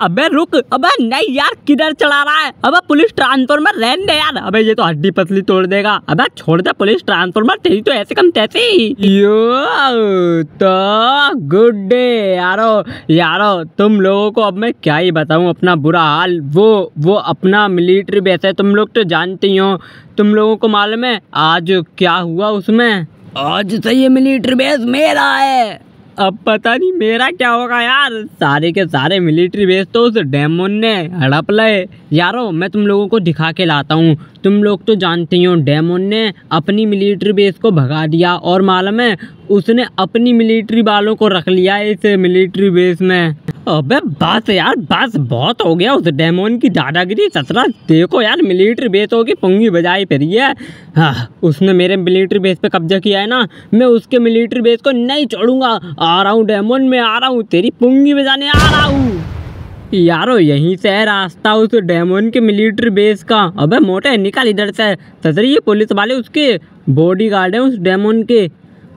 अबे रुक, अबे नहीं यार, किधर चला रहा है? अबे पुलिस ट्रांसफॉर्मर रहने दे यार। अबे ये तो हड्डी पतली तोड़ देगा। अबे छोड़ दे पुलिस ट्रांसफॉर्मर, तेरी तो ऐसे कम तैसे यो तो गुड डे यारो। यारो, तुम लोगों को अब मैं क्या ही बताऊँ, अपना बुरा हाल। वो वो अपना मिलिट्री बेस है, तुम लोग तो जानते ही। हो तुम लोगों को मालूम है, आज क्या हुआ उसमें? आज तो ये मिलिट्री बेस मेरा है। अब पता नहीं मेरा क्या होगा यार। सारे के सारे मिलिट्री बेस तो उस डेमोन ने हड़प लाए। यारो, मैं तुम लोगों को दिखा के लाता हूँ। तुम लोग तो जानते ही डेमोन ने अपनी मिलिट्री बेस को भगा दिया और मालूम है, उसने अपनी मिलिट्री वालों को रख लिया इस मिलिट्री बेस में। अबे बस यार बस बहुत हो गया। उस डेमोन की दादागिरी ससरा देखो यार मिलिट्री बेस होगी पुंगी बजाई फिरी है हाँ, उसने मेरे मिलिट्री बेस पे कब्जा किया है ना मैं उसके मिलिट्री बेस को नहीं छोड़ूँगा। आ रहा हूँ डेमोन में आ रहा हूँ तेरी पुंगी बजाने आ रहा हूँ। यारो यहीं से है रास्ता उस डेमोन के मिलिट्री बेस का। अबे मोटे निकल इधर से। ससरी ये पुलिस वाले उसके बॉडी गार्ड हैं उस डेमोन के।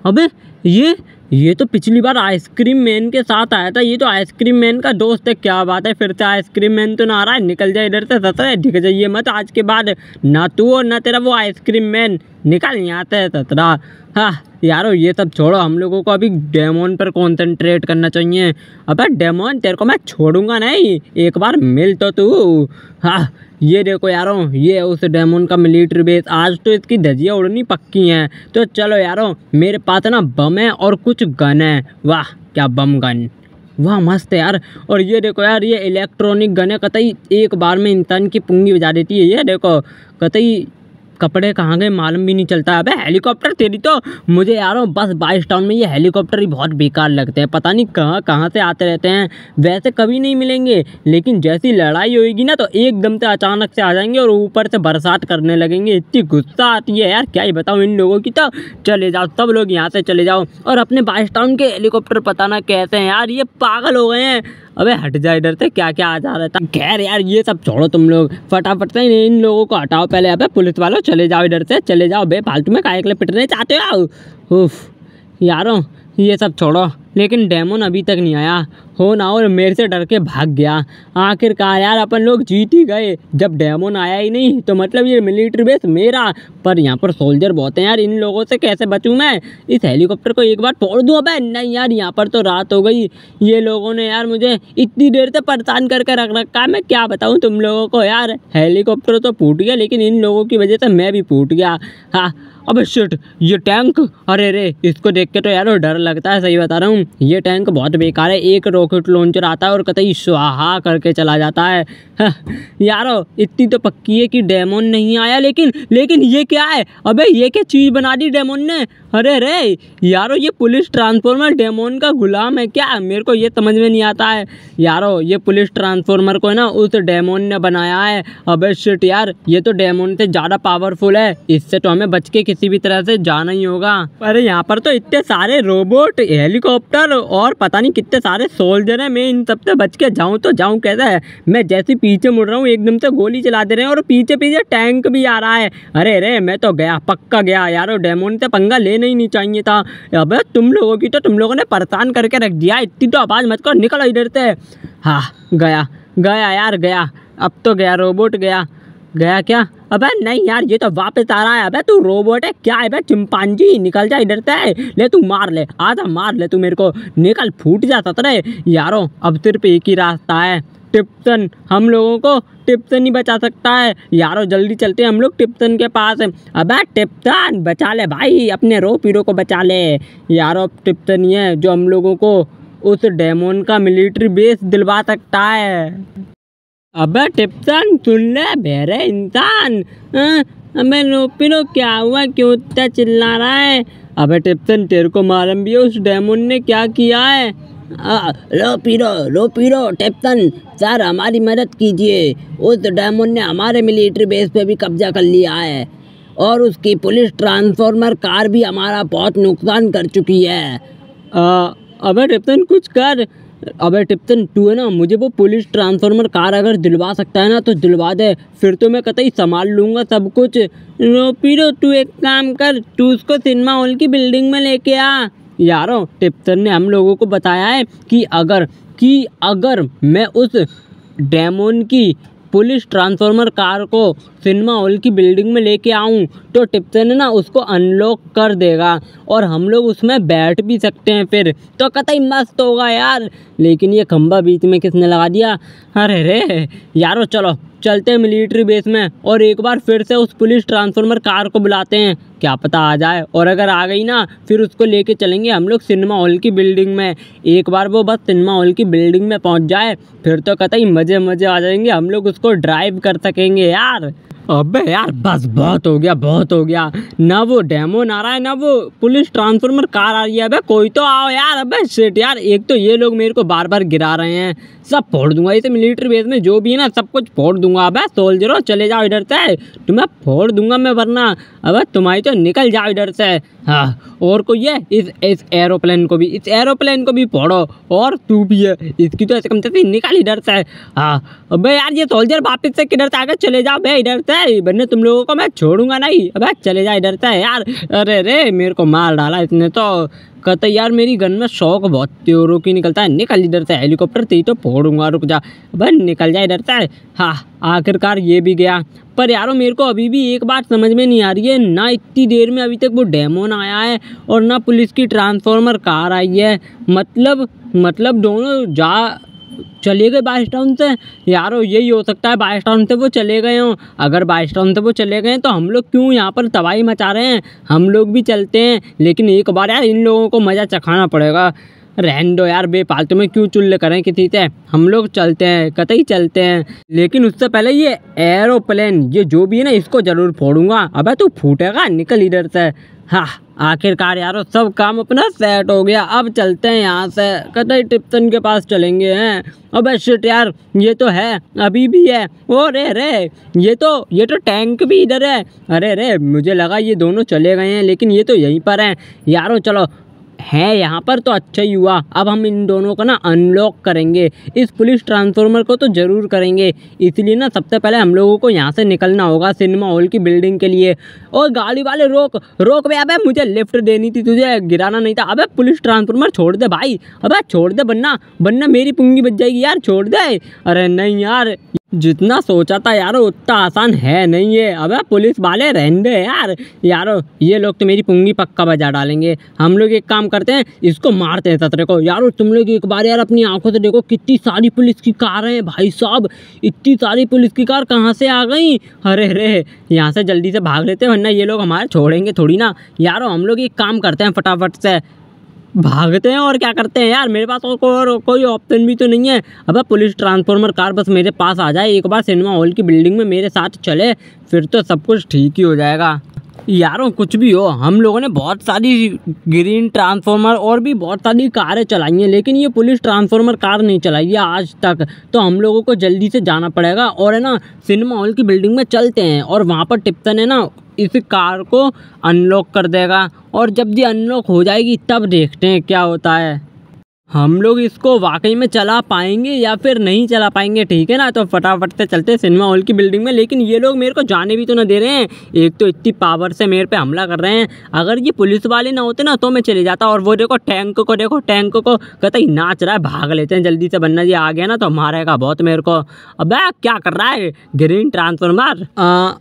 अबे ये ये तो पिछली बार आइसक्रीम मैन के साथ आया था, ये तो आइसक्रीम मैन का दोस्त है, क्या बात है, फिर से आइसक्रीम मैन तो ना आ रहा है, निकल जाए इधर से सतरा ढिक जाइए मत, आज के बाद ना तू और ना तेरा वो आइसक्रीम मैन, निकल यहाँ से सतरा हाँ यारो ये सब छोड़ो, हम लोगों को अभी डेमोन पर कॉन्सेंट्रेट करना चाहिए। अबे डेमोन तेरे को मैं छोड़ूँगा नहीं, एक बार मिल तो तू। हाँ ये देखो यारो, ये है उस डेमोन का मिलिट्री बेस आज तो इसकी धजिया उड़नी पक्की हैं। तो चलो यारो, मेरे पास ना बम है और कुछ गन है। वाह, क्या बम गन। वाह, मस्त है यार। और ये देखो यार, ये इलेक्ट्रॉनिक गन है। कतई एक बार में इंसान की पुंगी बजा देती है। ये देखो, कतई कपड़े कहाँ गए मालूम भी नहीं चलता। अबे हेलीकॉप्टर तेरी तो मुझे यार, बस बाईस टाउन में ये हेलीकॉप्टर ही बहुत बेकार लगते हैं। पता नहीं कहाँ कहाँ से आते रहते हैं। वैसे कभी नहीं मिलेंगे, लेकिन जैसी लड़ाई होगी ना तो एकदम से अचानक से आ जाएँगे और ऊपर से बरसात करने लगेंगे। इतनी गुस्सा आती है यार, क्या ही बताऊँ इन लोगों की तो। चले जाओ, सब लोग यहाँ से चले जाओ। और अपने बाईस टाउन के हेलीकॉप्टर पता ना कैसे हैं यार, ये पागल हो गए हैं। अबे हट जा इधर से क्या क्या आ जा रहा था खैर यार, ये सब छोड़ो तुम लोग। फटाफट से इन लोगों को हटाओ पहले अबे पुलिस वालों, चले जाओ इधर से, चले जाओ, बे, फालतू में काय के लिए पिटने चाहते हो? उफ, यारों ये सब छोड़ो। लेकिन डेमोन अभी तक नहीं आया। हो ना और मेरे से डर के भाग गया। आखिरकार यार अपन लोग जीत ही गए। जब डेमोन आया ही नहीं तो मतलब ये मिलिट्री बेस मेरा। पर यहाँ पर सोल्जर बहुत हैं यार, इन लोगों से कैसे बचूँ मैं? इस हेलीकॉप्टर को एक बार फोड़ दूँ अबे? नहीं यार, यहाँ पर तो रात हो गई। ये लोगों ने यार मुझे इतनी देर से परेशान करके रख रखा मैं क्या बताऊँ तुम लोगों को यार? हेलीकॉप्टर तो फूट गया, लेकिन इन लोगों की वजह से मैं भी फूट गया। हाँ अबे शिट ये टैंक अरे रे इसको देख के तो यार डर लगता है सही बता रहा हूँ। ये टैंक बहुत बेकार है एक रॉकेट लॉन्चर आता है और कतई सुहा करके चला जाता है। हाँ, यारो इतनी तो पक्की है कि डेमोन नहीं आया लेकिन लेकिन ये क्या है? अबे ये क्या चीज़ बना दी डेमोन ने? अरे अरे यारो, ये पुलिस ट्रांसफॉर्मर डेमोन का गुलाम है क्या? मेरे को ये समझ में नहीं आता है। यारो, ये पुलिस ट्रांसफॉर्मर को है ना, उस डेमोन ने बनाया है। अबे शिट यार, ये तो डेमोन से ज़्यादा पावरफुल है। इससे तो हमें बच के किसी भी तरह से जाना ही होगा। अरे यहाँ पर तो इतने सारे रोबोट हेलीकॉप्टर और पता नहीं कितने सारे सोल्जर हैं। मैं इन सबसे बच के जाऊँ तो जाऊँ कैसे? है मैं जैसे पीछे मुड़ रहा हूँ, एकदम से गोली चला दे रहे हैं और पीछे पीछे टैंक भी आ रहा है। अरे अरे मैं तो गया, पक्का गया। यारो, डेमोन से पंगा लेना ही नहीं चाहिए था। अब तुम लोगों की तो तुम लोगों ने परेशान करके रख दिया। इतनी तो आवाज़ मत कर, निकलो इधर से। हाँ गया गया यार, गया। अब तो गया रोबोट गया। गया क्या? अबे नहीं यार, ये तो वापस आ रहा है। अबे तू रोबोट है, क्या है? बे चिंपांजी निकल जा इधर से। ले, तू मार ले, आधा मार ले तू मेरे को। निकल, फूट जा सतरे यारो, अब सिर्फ़ एक ही रास्ता है। टिप्सन हम लोगों को टिप्सन ही बचा सकता है। यारो, जल्दी चलते हैं हम लोग टिप्सन के पास। अबे टिप्सन बचा ले भाई, अपने रो पीरो को बचा ले। यारो टिप्सन ही है जो हम लोगों को उस डेमोन का मिलिट्री बेस दिलवा सकता है। अबे टिप्सन सुन ले बेरे इंसान। अबे रोपिनो क्या हुआ? क्यों इतना चिल्ला रहा है? अबे टिप्सन तेरे को मालूम भी है उस डेमोन ने क्या किया है? आ, लो पीरो लो पीरो टिप्सन सर हमारी मदद कीजिए। उस डेमोन ने हमारे मिलिट्री बेस पे भी कब्जा कर लिया है। और उसकी पुलिस ट्रांसफॉर्मर कार भी हमारा बहुत नुकसान कर चुकी है। आ, अबे टिप्सन कुछ कर। अबे टिप्सन तू है ना मुझे वो पुलिस ट्रांसफॉर्मर कार अगर दिलवा सकता है ना तो दिलवा दे। फिर तो मैं कतई संभाल लूँगा सब कुछ। रो पीरो तू एक काम कर तू उसको सिनेमा हॉल की बिल्डिंग में लेके आ। यारो टिप्सन ने हम लोगों को बताया है कि अगर कि अगर मैं उस डेमोन की पुलिस ट्रांसफॉर्मर कार को सिनेमा हॉल की बिल्डिंग में लेके आऊँ तो टिप्सन ना उसको अनलॉक कर देगा और हम लोग उसमें बैठ भी सकते हैं फिर। तो कतई मस्त होगा यार। लेकिन ये खंबा बीच में किसने लगा दिया? अरे रे, यारो, चलो। चलते हैं मिलिट्री बेस में और एक बार फिर से उस पुलिस ट्रांसफॉर्मर कार को बुलाते हैं। क्या पता आ जाए। और अगर आ गई ना, फिर उसको लेके चलेंगे हम लोग सिनेमा हॉल की बिल्डिंग में। एक बार वो बस सिनेमा हॉल की बिल्डिंग में पहुँच जाए, फिर तो कतई मज़े मज़े आ जाएँगे। हम लोग उसको ड्राइव कर सकेंगे यार। अबे यार, बस बहुत हो गया, बहुत हो गया। ना वो डेमोन आ रहा है, ना वो पुलिस ट्रांसफॉर्मर कार आ रही है। अबे कोई तो आओ यार, अबे शिट यार। एक तो ये लोग मेरे को बार बार गिरा रहे हैं। सब फोड़ दूँगा। इसे मिलिट्री बेस में जो भी है ना, सब कुछ फोड़ दूँगा। अबे सोल्जरो चले जाओ इधर से। तुम्हें फोड़ दूँगा मैं, वरना अबे तुम्हारी तो निकल जाओ इधर से। हाँ और कोई है? इस इस एरोप्लेन को भी, इस एरोप्लेन को भी फोड़ो। और तू भी है, इसकी तो ऐसे कम से निकाल इधर से। हाँ अबे यार ये सोल्जर वापस से किधर से आगे चले जाओ बे इधर से? वरना तुम लोगों को मैं छोड़ूँगा नहीं। अबे चले जाओ इधर से। यार, अरे रे, मेरे को मार डाला इसने तो। कहता यार, मेरी गन में शौक बहुत त्योरों की निकलता है। निकल डरता है हेलीकॉप्टर तेरी तो फोड़ूँगा, रुक जा। भाई निकल जाए डरता है हाँ आखिरकार ये भी गया। पर यारो, मेरे को अभी भी एक बात समझ में नहीं आ रही है। ना इतनी देर में अभी तक वो डेमोन आया है और ना पुलिस की ट्रांसफॉर्मर कार आई है। मतलब मतलब दोनों जा चले गए बाईस टाउन से। यारो, यही हो सकता है बाईस टाउन से वो चले गए हों। अगर बाईस टाउन से वो चले गए तो हम लोग क्यों यहाँ पर तबाही मचा रहे हैं? हम लोग भी चलते हैं, लेकिन एक बार यार इन लोगों को मज़ा चखाना पड़ेगा। रहन दो यार, बेफालतू में क्यों चुल्ले करें किसी से? हम लोग चलते हैं, कतई चलते हैं। लेकिन उससे पहले ये एरोप्लेन ये जो भी है ना, इसको ज़रूर फोड़ूँगा। अबे तू फूटेगा, निकल इधर से। हाँ आखिरकार यारो, सब काम अपना सेट हो गया। अब चलते हैं यहाँ से। कतई टिप्सन के पास चलेंगे हैं। अब शिट यार, ये तो है, अभी भी है। ओ, रे रे, ये तो ये तो टैंक भी इधर है। अरे, रे, मुझे लगा ये दोनों चले गए हैं, लेकिन ये तो यहीं पर हैं। यारो, चलो है यहाँ पर तो अच्छा ही हुआ। अब हम इन दोनों को ना अनलॉक करेंगे। इस पुलिस ट्रांसफॉर्मर को तो ज़रूर करेंगे। इसलिए ना सबसे पहले हम लोगों को यहाँ से निकलना होगा सिनेमा हॉल की बिल्डिंग के लिए। और गाड़ी वाले, रोक रोक भाई अबे मुझे लिफ्ट देनी थी, तुझे गिराना नहीं था। अबे पुलिस ट्रांसफॉर्मर छोड़ दे भाई। अबे छोड़ दे बनना बनना मेरी पुंगी बच जाएगी यार, छोड़ दे। अरे नहीं यार जितना सोचा था यारो, उतना आसान है नहीं है अबे पुलिस वाले रहने यार। यारो, ये लोग तो मेरी पुंगी पक्का बजा डालेंगे। हम लोग एक काम करते हैं, इसको मारते हैं सतरे को। यारो, तुम लोग एक बार यार अपनी आँखों से देखो, कितनी सारी पुलिस की कार हैं भाई साहब। इतनी सारी पुलिस की कार कहाँ से आ गई? अरे अरे यहाँ से जल्दी से भाग लेते हैं, वरना ये लोग हमारे छोड़ेंगे थोड़ी ना। यारो, हम लोग एक काम करते हैं फटाफट से। भागते हैं और क्या करते हैं यार? मेरे पास और और कोई ऑप्शन भी तो नहीं है। अब पुलिस ट्रांसफॉर्मर कार बस मेरे पास आ जाए। एक बार सिनेमा हॉल की बिल्डिंग में मेरे साथ चले, फिर तो सब कुछ ठीक ही हो जाएगा। यारों, कुछ भी हो, हम लोगों ने बहुत सारी ग्रीन ट्रांसफार्मर और भी बहुत सारी कारें चलाई हैं, लेकिन ये पुलिस ट्रांसफार्मर कार नहीं चलाई है आज तक। तो हम लोगों को जल्दी से जाना पड़ेगा और है ना सिनेमा हॉल की बिल्डिंग में चलते हैं और वहाँ पर टिप्सन है ना, इस कार को अनलॉक कर देगा। और जब ये अनलॉक हो जाएगी, तब देखते हैं क्या होता है। हम लोग इसको वाकई में चला पाएँगे या फिर नहीं चला पाएँगे, ठीक है ना? तो फटाफट से चलते हैं सिनेमा हॉल की बिल्डिंग में। लेकिन ये लोग मेरे को जाने भी तो ना दे रहे हैं। एक तो इतनी पावर से मेरे पे हमला कर रहे हैं। अगर ये पुलिस वाले ना होते ना तो मैं चले जाता। और वो देखो टैंक को, देखो टैंक को कहता ही नाच रहा है, भाग लेते हैं जल्दी से। बनना जी आ गया ना तो मारेगा बहुत मेरे को। अब, क्या कर रहा है? ग्रीन ट्रांसफॉर्मर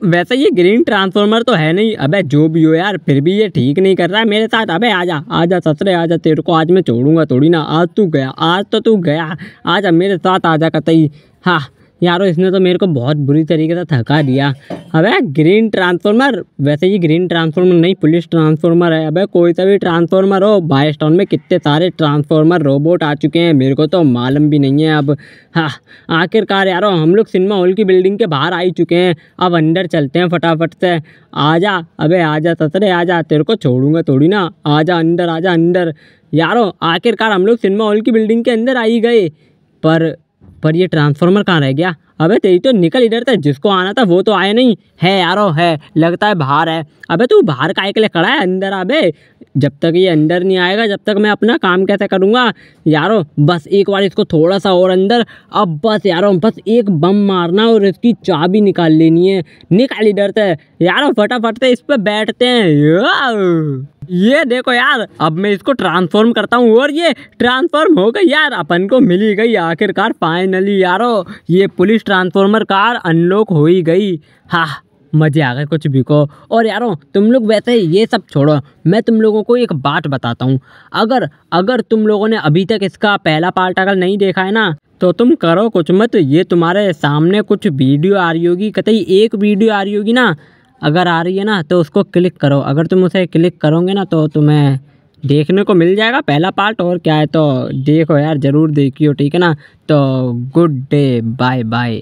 वैसे ये ग्रीन ट्रांसफॉर्मर तो है नहीं। अब, जो भी हो यार, फिर भी ये ठीक नहीं कर रहा है मेरे साथ। अबे, आजा आजा, ससरे, आजा, तेरे को आज मैं छोड़ूँगा थोड़ी ना। आज तू गया आज तो तू गया। आज मेरे साथ आ जा कतई हाँ। यारो, इसने तो मेरे को बहुत बुरी तरीके से थका दिया। अबे ग्रीन ट्रांसफॉर्मर वैसे ये ग्रीन ट्रांसफॉर्मर नहीं पुलिस ट्रांसफॉर्मर है। अबे कोई सा भी ट्रांसफॉर्मर हो बाइस टाउन में कितने सारे ट्रांसफॉर्मर रोबोट आ चुके हैं, मेरे को तो मालूम भी नहीं है अब। हाँ आखिरकार यारो, हम लोग सिनेमा हॉल की बिल्डिंग के बाहर आ ही चुके हैं। अब अंदर चलते हैं फटाफट से। आजा, अबे आजा ससरे आजा, तेरे को छोड़ूँगा थोड़ी ना। आजा अंदर आजा अंदर। यारो, आखिरकार हम लोग सिनेमा हॉल की बिल्डिंग के अंदर आ ही गए। पर पर ये ट्रांसफार्मर कहाँ रह गया? अबे तेरी तो निकल इधर था जिसको आना था वो तो आया नहीं। है यारो, है, लगता है बाहर है। अबे तू बाहर के लिए खड़ा है अंदर, अबे? जब तक ये अंदर नहीं आएगा, जब तक मैं अपना काम कैसे करूँगा? यारो, बस एक बार इसको थोड़ा सा और अंदर। अब बस यारो, बस एक बम मारना और इसकी चाबी निकाल लेनी है। निकाल इधर से। यारो, फटाफट से इस पर बैठते हैं। ये देखो यार, अब मैं इसको ट्रांसफॉर्म करता हूँ और ये ट्रांसफॉर्म हो गई यार। अपन को मिली गई आखिरकार फाइनली यारो। ये पुलिस ट्रांसफॉर्मर कार अनलॉक हो ही गई। हाँ मज़े आ गए, कुछ भी को और यारो, तुम लोग वैसे ये सब छोड़ो। मैं तुम लोगों को एक बात बताता हूँ। अगर अगर तुम लोगों ने अभी तक इसका पहला पार्ट अगर नहीं देखा है ना तो तुम करो कुछ मत। ये तुम्हारे सामने कुछ वीडियो आ रही होगी। कतई एक वीडियो आ रही होगी ना अगर आ रही है ना तो उसको क्लिक करो। अगर तुम उसे क्लिक करोगे ना तो तुम्हें देखने को मिल जाएगा। पहला पार्ट और क्या है तो देखो यार, ज़रूर देखियो, ठीक है ना? तो गुड डे बाय बाय